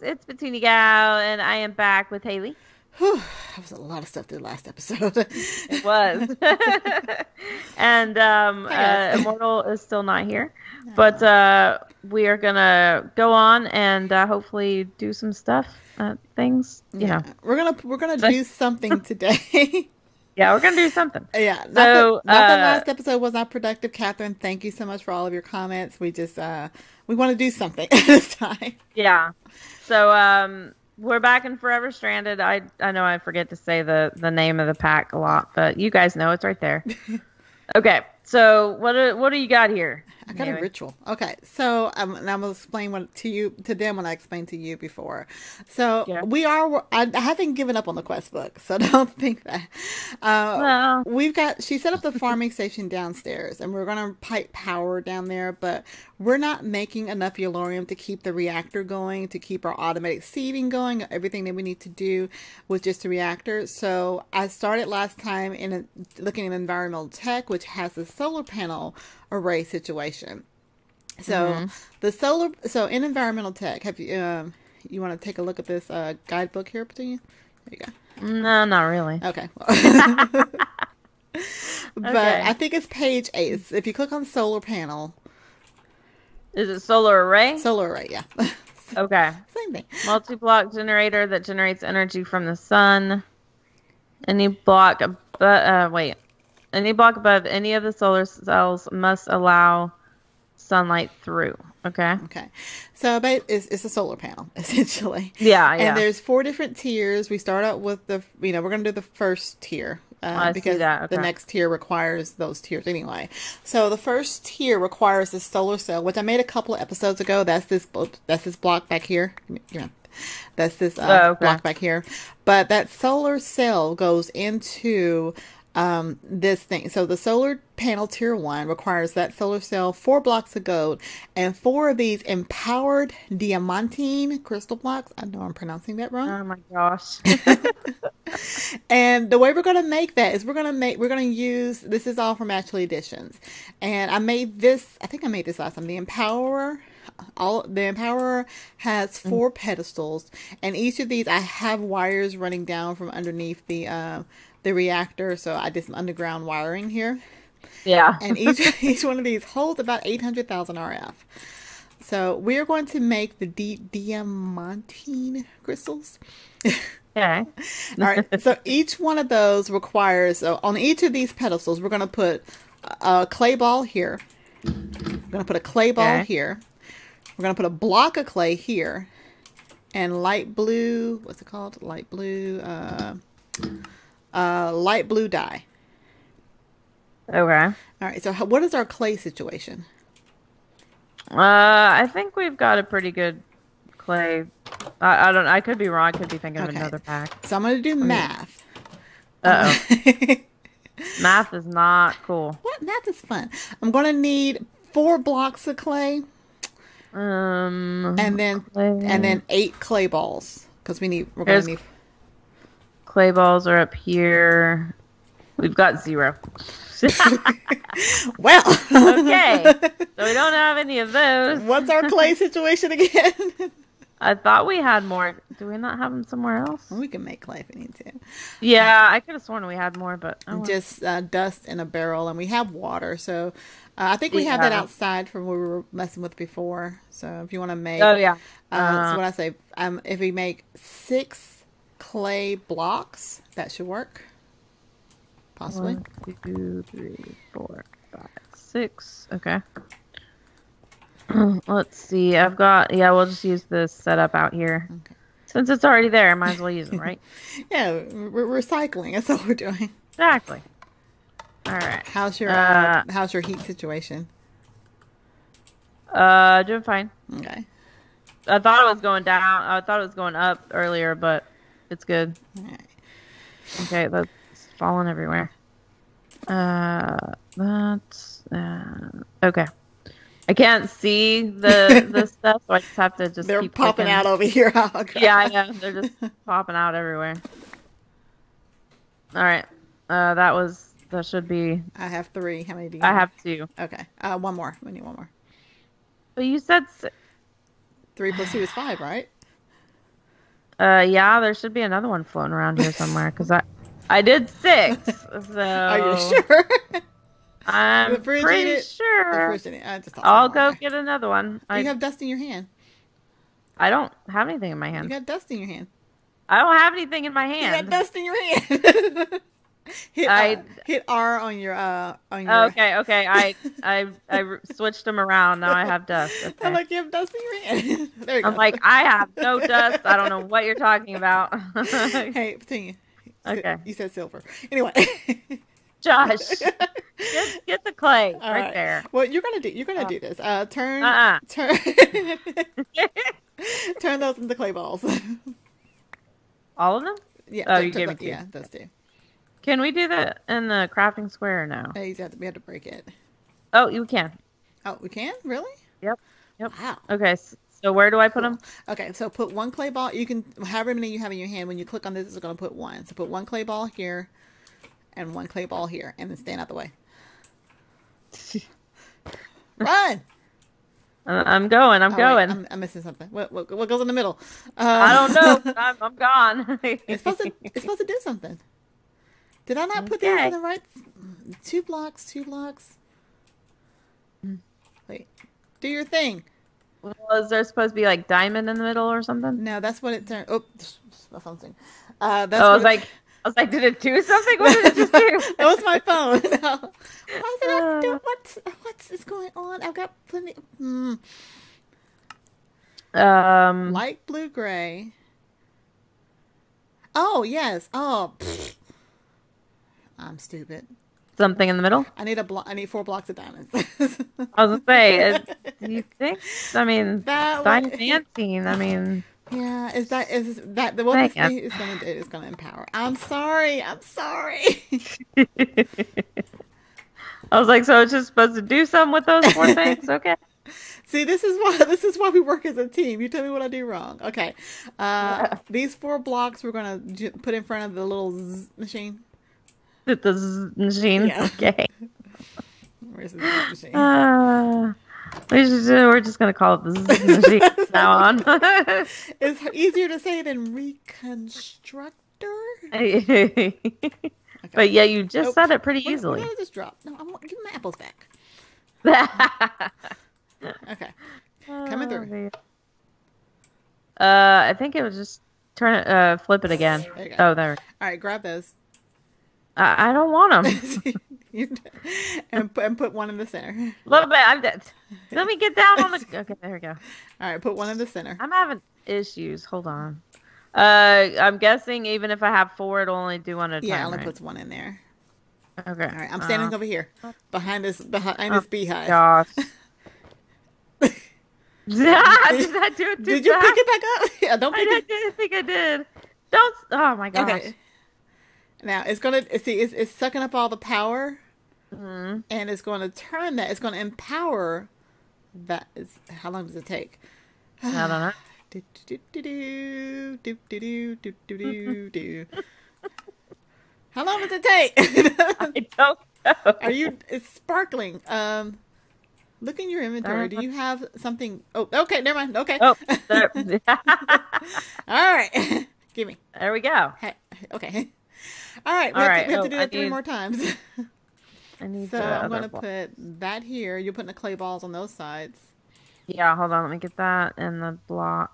it's Petunia Gal, and I am back with Haliee. Whew, that was a lot of stuff the last episode. It was. and um, uh. Immortal is still not here. But uh, we are going to go on and uh, hopefully do some stuff, uh, things, you know. we're gonna we're gonna do something today. Yeah, we're going to do something. yeah, not, So, that, not that uh, last episode was not productive, Catherine. Thank you so much for all of your comments. We just uh we want to do something this time. Yeah. So um, we're back in Forever Stranded. I I know I forget to say the the name of the pack a lot, but you guys know it's right there. okay. So what do, what do you got here? I got Haliee? a ritual. Okay, so um, and I'm gonna explain what to you to them when I explained to you before. So Yeah. we are. I, I haven't given up on the quest book, so don't think that. Uh, Well, We've got. She set up the farming station downstairs, and we're gonna pipe power down there. But we're not making enough Yellorium to keep the reactor going, to keep our automatic seeding going. Everything that we need to do with just the reactor. So I started last time in a, looking at environmental tech, which has a solar panel array situation. So the solar. So in environmental tech, have you um, you want to take a look at this uh, guidebook here, Petunia? There you go. no, not really. Okay. but Okay. I think it's page eight. It's- If you click on solar panel, Is it solar array? solar array, yeah, Okay. same thing. Multi-block generator that generates energy from the sun. Any block but uh, wait, any block above any of the solar cells must allow sunlight through. Okay. Okay, so but it's, it's a solar panel essentially. Yeah, yeah. And there's four different tiers. We start out with the, you know, we're gonna do the first tier. Uh, I see because that, the next tier requires those tiers anyway. So the first tier requires this solar cell, which I made a couple of episodes ago. That's this, that's this block back here. You know, that's this uh, Oh, okay. block back here. But that solar cell goes into um, this thing. So the solar panel tier one requires that solar cell, four blocks of gold, and four of these empowered diamantine crystal blocks. I know I'm pronouncing that wrong. oh my gosh. And the way we're gonna make that is we're gonna make we're gonna use this is all from Actually Additions, and I made this. I think I made this last time. The Empowerer, all the Empowerer has four pedestals, and each of these I have wires running down from underneath the uh, the reactor. So I did some underground wiring here, yeah. and each each one of these holds about eight hundred thousand RF. So we are going to make the di- diamantine crystals. Okay. All right. So each one of those requires so on each of these pedestals, we're going to put a clay ball here. We're going to put a clay ball Okay. here. We're going to put a block of clay here, and light blue. What's it called? Light blue. Uh, uh, light blue dye. Okay. All right. So how, what is our clay situation? Uh, I think we've got a pretty good clay. I, I don't. I could be wrong. I could be thinking of another pack. So I'm going to do math. Uh oh. Math is not cool. what math is fun? I'm going to need four blocks of clay. Um. and then Clay. and then eight clay balls because we need we're gonna There's- need clay balls are up here. We've got zero. well okay. So we don't have any of those. what's our clay situation again I thought we had more. Do we not have them somewhere else? we can make clay if we need to Yeah, I could have sworn we had more, but oh, well. just uh, dust in a barrel and we have water so uh, i think we have that outside from what we were messing with before so if you want to make oh yeah. uh, Uh, so what i say um if we make six clay blocks that should work possibly One, two, three, four, five, six. Okay. Let's see. I've got. Yeah, we'll just use this setup out here. Okay. Since it's already there, I might as well use it, right? yeah we're recycling that's all we're doing exactly. All right. how's your uh, Uh, how's your heat situation Uh, doing fine. okay I thought it was going down. I thought it was going up earlier, but it's good. Right. Okay, that's falling everywhere. Uh, that's uh, okay. I can't see the the stuff, so I just have to just They're keep popping clicking. out over here. Oh. Yeah, I know. They're just popping out everywhere. All right. Uh, that was that should be. I have three. How many do you have? I have two. Okay. Uh, one more. We need one more. But you said s- Three plus two is five, right? Uh, yeah, there should be another one floating around here somewhere because I, I did six. So Are you sure? I'm pretty sure. I just tossed I'll go get another one. I, You have dust in your hand. I don't have anything in my hand. You got dust in your hand. I don't have anything in my hand. You got dust in your hand. hit I- R, hit R on your uh on your. Okay, okay, I I I switched them around. Now I have dust. I'm like, you have dust in your hand. there you go. I'm like, I have no dust. I don't know what you're talking about. hey, continue. Said- Okay. You said silver. Anyway. Josh, get, get the clay All right, right. there. What you're gonna do? You're gonna do this. Uh, turn, Uh-uh. turn, turn those into clay balls. All of them? yeah. Oh, you gave me two. Yeah, those two. Can we do that in the crafting square now? no? Uh, you have to, we have to break it. Oh, you can. Oh, we can really? Yep. Yep. Wow. Okay. So where do I put them? Okay, so put one clay ball. You can however many you have in your hand. When you click on this, it's going to put one. So put one clay ball here, and one clay ball here, and then stand out the way. Run! Uh, I'm going. I'm Oh, wait, going. I'm, I'm missing something. What, what what goes in the middle? Uh, I don't know. I'm, I'm gone. It's supposed to. It's supposed to do something. Did I not put these Okay. in the right? Two blocks. Two blocks. Wait. Do your thing. Was there supposed to be like diamond in the middle or something? No, that's what it turned. Oh, my phone's ringing. Uh, that's Oh, I was it- like, I was like, did it do something? What did it just do? that was my phone. No. Why is it not Uh. doing what? What is going on? I've got plenty. Hmm. Um, Light blue gray. Oh yes. Oh. pfft. I'm stupid. something in the middle. I need a block. I need four blocks of diamonds. I was gonna say, do you think? I mean, That diamanting. I mean, Yeah, is that is that the Dang thing is gonna do is gonna empower. I'm sorry. I'm sorry. I was like, so it's just supposed to do something with those four things? Okay. See, this is why this is why we work as a team. You tell me what I do wrong. Okay, uh, these four blocks we're gonna j- put in front of the little zzz machine. The machine. Yeah. Okay. Where's the machine? Uh, we should, we're just gonna call it the machine now on. it's easier to say than reconstructor. but yeah, you just Nope. said it pretty Where- easily. Where did this drop? No, I want give my apples back. Okay, Coming through. Oh. Uh, I think it was just turn it, uh, flip it again. There. Oh, there. all right, grab those. I, I don't want them. And put, and put one in the center. A little bit. I'm dead. Let me get down on the. Okay, there we go. All right, put one in the center. I'm having issues. Hold on. Uh, I'm guessing even if I have four, it'll only do one at a time. Yeah, only right? puts one in there. Okay. All right, I'm standing Uh, over here behind this behind this beehive. Gosh. Did I do it too Did you pick it back up? Yeah, don't I pick it. didn't think I did. Don't. Oh my gosh. Okay. Now it's gonna see it's, it's sucking up all the power, mm-hmm. and it's going to turn that. It's going to empower. That is how long does it take? I don't know. How long does it take? I don't know. Are you? It's sparkling. Um, look in your inventory. Do you have something? Oh, okay. Never mind. Okay. Oh, All right. Give me. There we go. Hey, okay. All right. We All have, right, to, we have to oh, do I that three need- more times. I need so I'm going to block. put that here. You're putting the clay balls on those sides. Yeah, hold on. Let me get that and the block.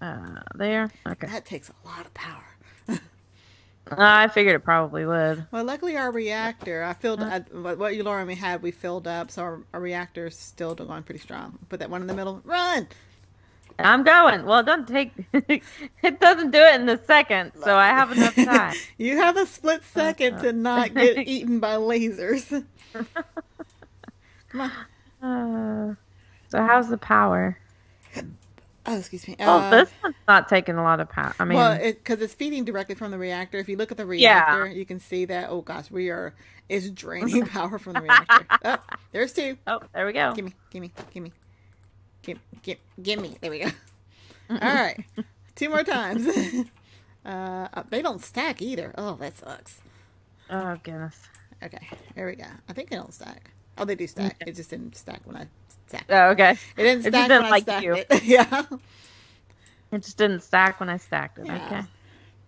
Uh, there. Okay. That takes a lot of power. I figured it probably would. Well, luckily our reactor, I filled, I, what what you Laura and me had, we filled up, so our, our reactor's still going pretty strong. Put that one in the middle. Run! I'm going. Well, it doesn't take. it doesn't do it in the second, so I have enough time. You have a split second to not get eaten by lasers. Come on. Uh, so how's the power? Oh, excuse me. Oh, Uh, this one's not taking a lot of power. I mean, well, because it's feeding directly from the reactor. If you look at the Yeah. reactor, you can see that. Oh gosh, we are. It's draining power from the reactor. oh, there's two. oh, there we go. Gimme, gimme, gimme, gimme, gimme, gimme. There we go. All right, two more times. uh, they don't stack either. Oh, that sucks. Oh goodness. Okay, there we go. I think they don't stack. Oh, they do stack. It just didn't stack when I stacked. it. Oh, okay. It didn't It stack didn't when like I stacked you. it. yeah. It just didn't stack when I stacked it. Yeah. Okay.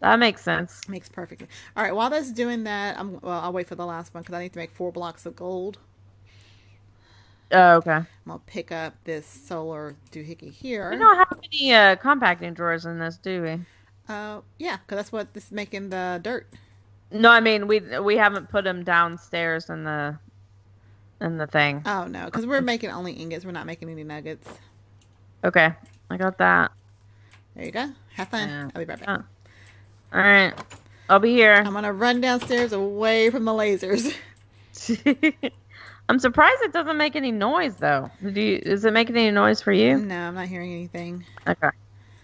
That makes sense. Makes perfect. All right, while that's doing that, I'm well. I'll wait for the last one because I need to make four blocks of gold. Oh, okay. I'm gonna pick up this solar doohickey here. We don't have any uh, compacting drawers in this, do we? Uh, yeah, because that's what this is making the dirt. No, I mean we we haven't put them downstairs in the in the thing. Oh no, because we're making only ingots. We're not making any nuggets. Okay, I got that. There you go. Have fun. Yeah. I'll be right back. Oh. All right, I'll be here. I'm gonna run downstairs away from the lasers. I'm surprised it doesn't make any noise though. Do you, is it making any noise for you? No, I'm not hearing anything. Okay.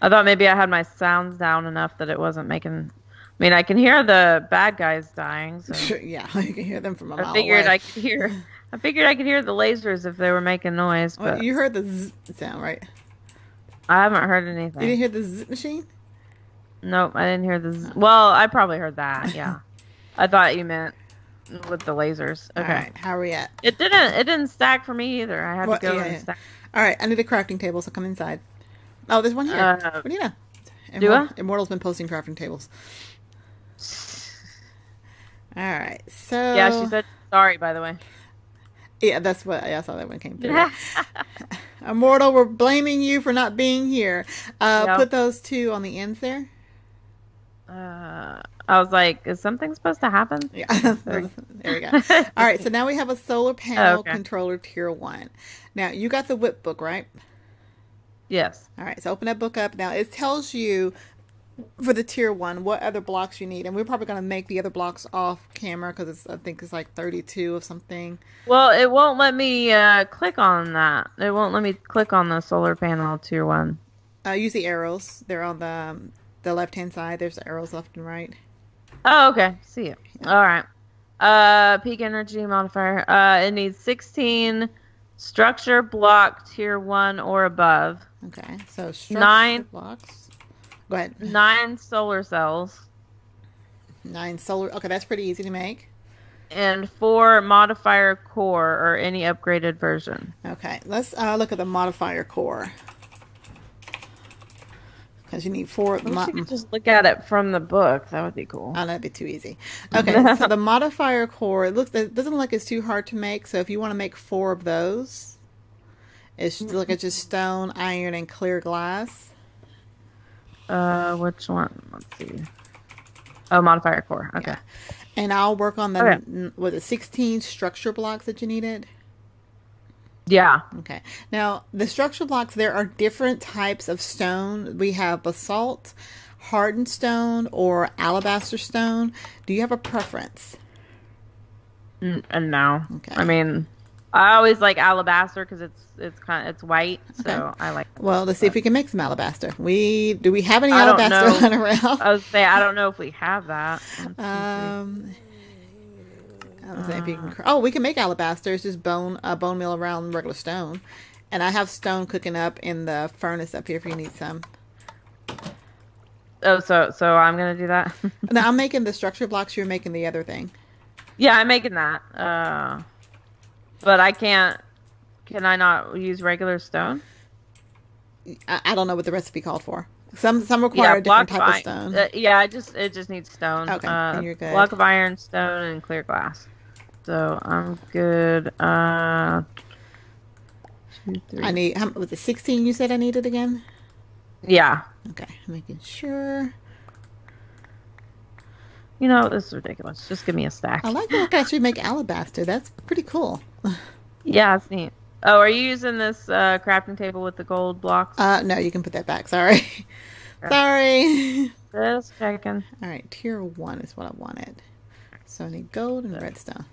I thought maybe I had my sounds down enough that it wasn't making. I mean, I can hear the bad guys dying, so yeah, you can hear them from a mile I figured away. I could hear. I figured I could hear the lasers if they were making noise, Well, but you heard the zzz sound, right? I haven't heard anything. You didn't hear the zzz machine? Nope, I didn't hear the. z- oh. Well, I probably heard that. Yeah, I thought you meant with the lasers. Okay. right, how are we at? It didn't. It didn't stack for me either. I had What- to go yeah, and yeah. stack. All right, I need a crafting table, so come inside. Oh, there's one here. Uh, what do you know? do Immor- Immortal's been posting crafting tables. All right, so Yeah, she said sorry. By the way. Yeah, that's what I saw that one came through. Immortal, we're blaming you for not being here. Uh, Yep. Put those two on the ends there. Uh, I was like, is something supposed to happen? Yeah, there we go. All right, so now we have a solar panel Oh, okay. controller tier one. Now you got the whip book, right? Yes. All right, so open that book up. Now it tells you for the tier one what other blocks you need, and we're probably going to make the other blocks off camera because it's I think it's like thirty-two of something. Well, it won't let me uh, click on that. It won't let me click on the solar panel tier one. Uh, use the arrows. They're on the um, the left-hand side. There's arrows left and right. Oh, okay. See it. All right. Uh, peak energy modifier. Uh, it needs 16 structure block tier one or above, Okay, so Nine. blocks. Go ahead. nine solar cells, Nine solar. Okay, that's pretty easy to make. and four modifier core or any upgraded version. Okay, let's uh, look at the modifier core. Because you need four. I wish you could just look at it from the book. That would be cool. Oh, that'd be too easy. Okay, so the modifier core, it looks it doesn't look like it's too hard to make. So if you want to make four of those, it's look at just stone, iron, and clear glass. Uh, which one? Let's see. Oh, modifier core. Okay. And I'll work on the Okay. was it sixteen structure blocks that you needed. Yeah. Okay. Now, the structure blocks, there are different types of stone. We have basalt, hardened stone, or alabaster stone. Do you have a preference? N- and no. Okay. I mean, I always like alabaster because it's it's kind of it's white, so Okay. I like. Well, let's see if we can make some alabaster. We do we have any I alabaster lying around? I was say I don't know if we have that. Um, I don't know if you can. cr- Oh, we can make alabaster. It's just bone, a bone meal around regular stone, and I have stone cooking up in the furnace up here if you need some. oh, so so I'm gonna do that. Now I'm making the structure blocks. You're making the other thing. yeah, I'm making that. Uh, but I can't. Can I not use regular stone? I, I don't know what the recipe called for. Some some require a different type of i- stone. uh, yeah, it just it just needs stone. Okay, uh, you're good. Block of iron, stone, and clear glass. So I'm good. Uh, two, three. I need. How, was it 16? You said I needed again. yeah. Okay, making sure. You know this is ridiculous. Just give me a stack. I like that I can actually make alabaster. That's pretty cool. Yeah, it's neat. Oh, are you using this uh, crafting table with the gold blocks? Uh, no, you can put that back. Sorry. Sorry. Just checking. All right, tier one is what I wanted. So I need gold and the redstone.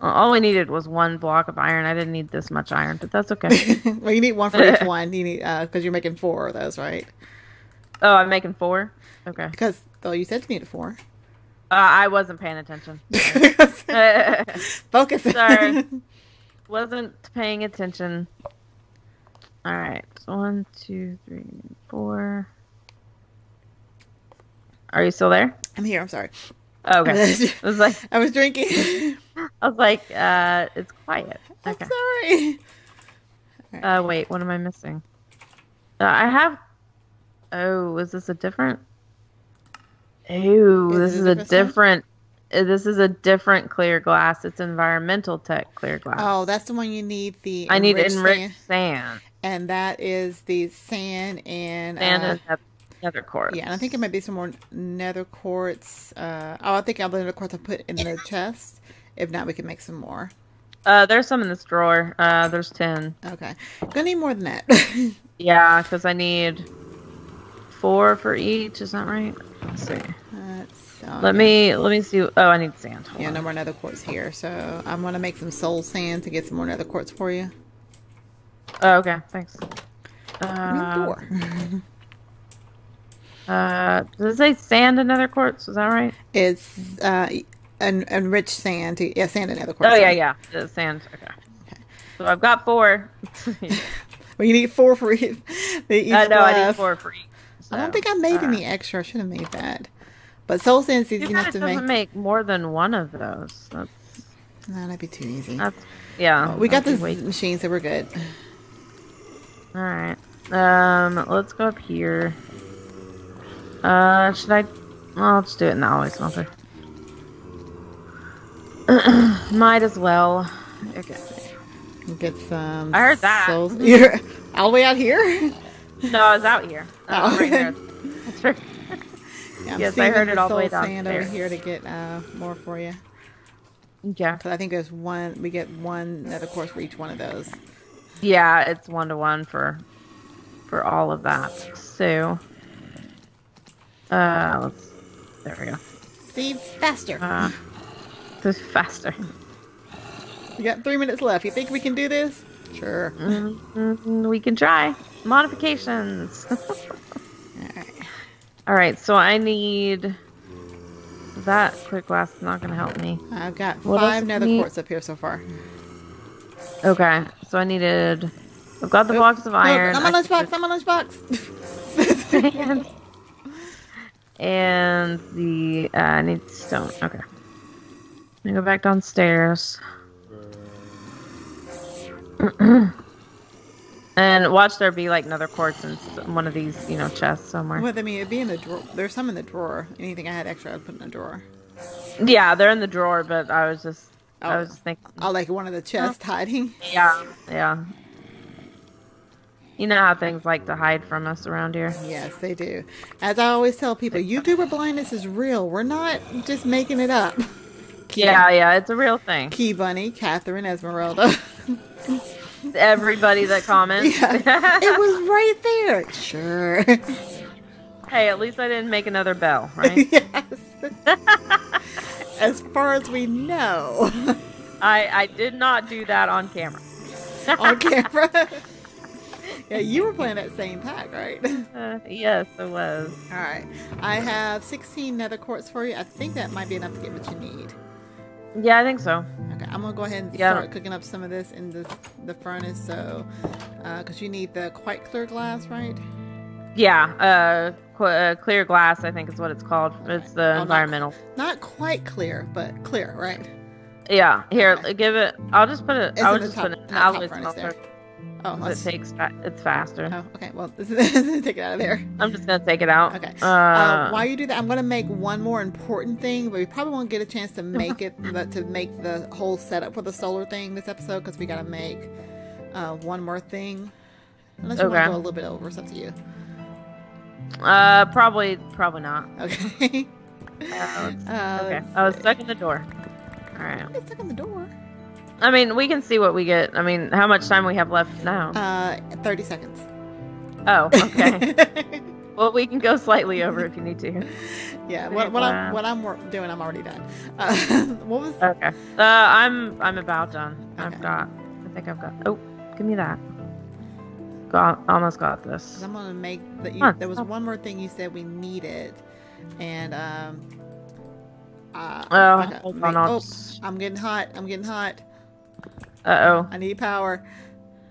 All we needed was one block of iron. I didn't need this much iron, but that's okay. well, you need one for each one. You need uh because you're making four of those, right? oh, I'm making four. Okay. Because oh, you said you needed four. Uh, I wasn't paying attention. Focus. Sorry. wasn't paying attention. All right. One, two, three, four. Are you still there? I'm here. I'm sorry. Oh, okay. It was like I was drinking. I was like, uh, it's quiet. I'm Okay. sorry. Uh, wait, what am I missing? Uh, I have. Oh, is this a different? Oh, Is this is a different different. uh, This is a different clear glass. It's environmental tech clear glass. Oh, that's the one you need the I need enriched sand, sand. and that is the sand and Sand uh, nether quartz. yeah, and I think it might be some more nether quartz. Uh, oh, I think I'll nether quartz I put in the chest. If not, we can make some more. Uh, there's some in this drawer. Uh, there's ten. Okay, gonna need more than that. Yeah, because I need four for each. Is that right? See. That's, Let me let me see. Oh, I need sand. Hold Yeah, on. no more nether quartz here. So I'm gonna make some soul sand to get some more nether quartz for you. Oh, okay. Thanks. Uh, uh, does it say sand and nether quartz? Is that right? it's uh, en- enriched sand. Yeah, sand and nether quartz. Oh yeah, yeah. The sand. Okay. okay. So I've got four. Well, you need four for each. each I know I need four for each. I don't think I made uh, any extra. I should have made that. But soul easy Too enough to make. make more than one of those. That's No, that'd be too easy. that's yeah. we got this way- machine, so we're good. All right. Um, let's go up here. Uh, should I? Well, let's do it in the alloy smelter. Might as well. Okay. Get some. I heard that. Souls. You're all the way out here. No, I was out here. Oh. right there. That's right. Yeah, I'm Yes, I heard it all the way soul sand over here to get uh, more for you. Yeah. Because I think there's one. We get one nether quartz, for each one of those. Yeah, it's one to one for for all of that. So, uh, let's. There we go. See, faster. Uh, this faster. we got three minutes left. You think we can do this? Sure. Mm, we can try modifications. Alright. All right, so I need that quick glass is not going to help me. I've got What five nether quartz up here so far. Okay, so I needed. I've got the blocks of iron. I'm on lunchbox. I'm on lunchbox. and, and the uh, I need stone. Okay. Let me go back downstairs. and watch there be like another quartz in one of these, you know, chests somewhere. well, I mean, it'd be in the drawer. There's some in the drawer. Anything I had extra, I'd put in the drawer. Yeah, they're in the drawer, but I was just, I Oh. was thinking, I like one of the chests oh. hiding. yeah, yeah. You know how things like to hide from us around here. Yes, they do. As I always tell people, YouTuber blindness is real. We're not just making it up. Yeah, yeah, it's a real thing. Key Bunny, Catherine, Esmeralda. Everybody that comments. Yeah. it was right there. Sure. hey, at least I didn't make another bell, right? yes. as far as we know I I did not do that on camera. on camera. yeah, you were playing that same pack, right? Uh, yes, it was. All right. I have 16 nether quartz for you. I think that might be enough to get what you need. Yeah, I think so. Okay, I'm gonna go ahead and Yeah. start cooking up some of this in this the furnace. So, because you need the quite clear glass, right? Yeah, uh, uh, clear glass, I think is what it's called. It's the not- environmental. Not quite clear, but clear, right? Yeah, here, Okay. give it. I'll just put it. It's I'll just top- put it. in the I'll top furnace smelter. Oh, It takes. Fa- it's faster. oh, okay. Well, this is, take it out of there. I'm just gonna take it out. Okay. Uh, Uh, while you do that, I'm gonna make one more important thing, but we probably won't get a chance to make it, but to make the whole setup for the solar thing this episode, because we gotta make uh, one more thing. Unless you want to go a little bit over, it's up to you. uh, probably, probably not. Okay. Uh, Uh, okay, I was stuck in the door. All right. Stuck in the door. I mean, we can see what we get. I mean, how much time we have left now? Uh, 30 seconds. oh, okay. well, we can go slightly over if you need to. yeah, what, what I'm what I'm wor- doing, I'm already done. Uh, what was? Okay. Uh, I'm I'm about done. Okay. I've got. I think I've got. Oh, give me that. Got almost got this. I'm gonna make that. You, Huh, there was one more thing you said we needed, and um. Uh, Oh, okay, on. Oh. I'm getting hot. I'm getting hot. Uh oh. I need power.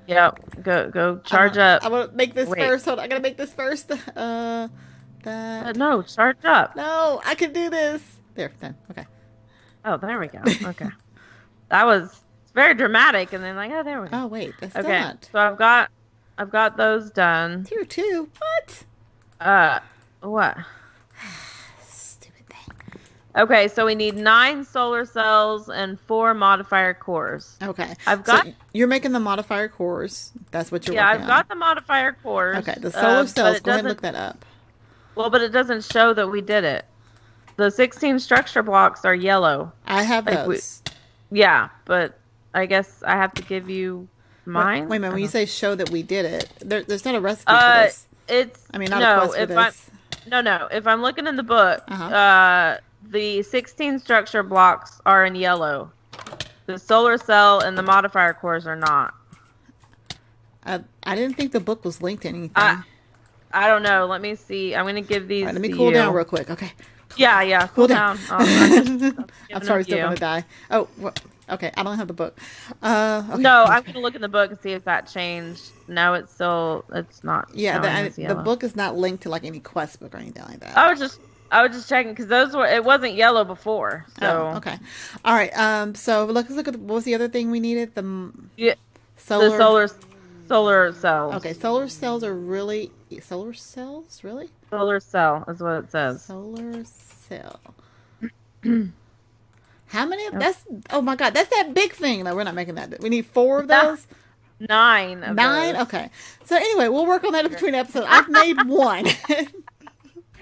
Yep. Go go charge I'm, up. I'm gonna make this Wait. first. Hold on. I gotta make this first. Uh, Uh, that. no, charge up. No, I can do this. There, done. Okay. Oh, there we go. Okay. that was very dramatic, and then like, oh, there we go. Oh wait, that's Okay. not. So I've got I've got those done. Tier two. What? Uh, what? Okay, so we need nine solar cells and four modifier cores. Okay. I've So got- you're making the modifier cores. That's what you're yeah, I've got the modifier cores. Okay, the solar but cells. Go ahead and look that up. Well, but it doesn't show that we did it. The 16 structure blocks are yellow. I have Like, we- those. Yeah, but I guess I have to give you mine. Wait, wait a minute. When you say show that we did it, there, there's not a recipe Uh, for this. it's I mean, not no, a quest for this. no no, if I'm looking in the book, Uh-huh. uh the 16 structure blocks are in yellow. The solar cell and the modifier cores are not. I, I didn't think the book was linked to anything. I- I don't know. Let me see. I'm gonna give these. Right, let me to cool you. down real quick. Okay. Yeah, yeah. Cool Cool down. down. Oh, I'm I'm sorry, still gonna die. Oh, okay. I don't have the book. Uh, okay. No, I'm gonna look in the book and see if that changed. No, it's still. It's not. Yeah, the, as the book is not linked to like any quest book or anything like that. I was just. I was just checking because those were. It wasn't yellow before. So Oh, okay. All right. Um. So let's look at what was the other thing we needed? The Yeah, solar. the solar solar cells. Okay. Solar cells are really solar cells. Really? Solar cell is what it says. Solar cell. How many? Of, that's oh my god. That's that big thing. No, we're not making that. We need four of those. Nine. Of Nine. those. Okay. So anyway, we'll work on that in between episodes. I've made one.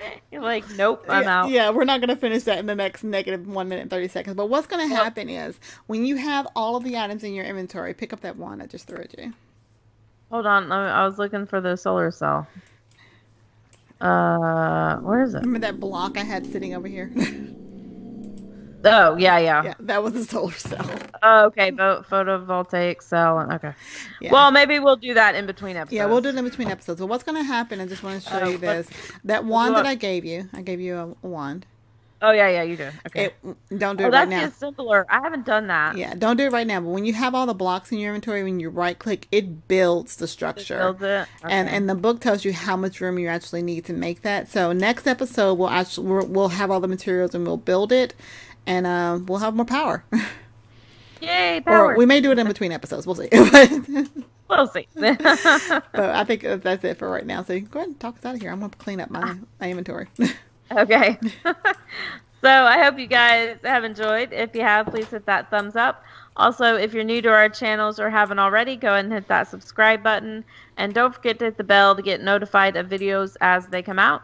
You're like, nope, I'm yeah, out. yeah, we're not going to finish that in the next negative one minute and 30 seconds. But what's going to happen is when you have all of the items in your inventory, pick up that one I just threw at you. Hold on. I was looking for the solar cell. Uh, where is it? Remember that block I had sitting over here? Oh, yeah, yeah. yeah, that was a solar cell. Oh, okay, Vo- photovoltaic cell. Okay. Yeah. Well, maybe we'll do that in between episodes. yeah, we'll do it in between episodes. But what's going to happen, I just want to show Oh, you this. That wand that I- gave you, I gave you a wand. Oh, yeah, yeah, you do. Okay. It, don't do oh, it right that's now. just simpler. I haven't done that. Yeah, don't do it right now. But when you have all the blocks in your inventory, when you right click, it builds the structure. it. and Okay. and the book tells you how much room you actually need to make that. So next episode we'll actually we'll, we'll have all the materials and we'll build it, and um, we'll have more power. Yay, power. or we may do it in between episodes. We'll see. We'll see. But I think that's it for right now. So go ahead and talk us out of here. I'm gonna clean up my, my inventory. Okay. so I hope you guys have enjoyed. If you have, please hit that thumbs up. Also, if you're new to our channels or haven't already, go ahead and hit that subscribe button. And don't forget to hit the bell to get notified of videos as they come out.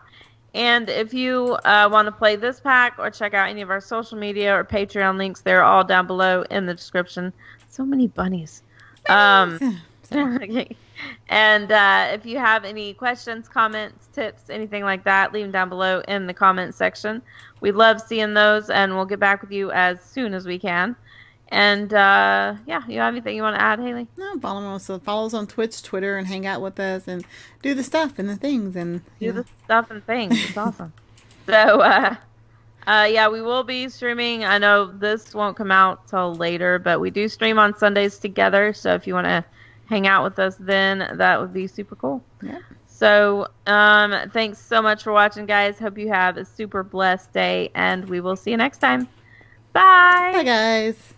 And if you uh, want to play this pack or check out any of our social media or Patreon links, they're all down below in the description. So many bunnies. Um, and uh, if you have any questions, comments, tips, anything like that, leave them down below in the comment section. We love seeing those, and we'll get back with you as soon as we can. And uh, yeah, you have anything you want to add, Haliee? no, follow us. So follow us on Twitch, Twitter, and hang out with us and do the stuff and the things and Do know. the stuff and things. It's awesome. So uh, uh, yeah, we will be streaming. I know this won't come out till later, but we do stream on Sundays together. So if you want to hang out with us, then that would be super cool. Yeah. So, um, thanks so much for watching, guys. Hope you have a super blessed day, and we will see you next time. Bye. Bye guys.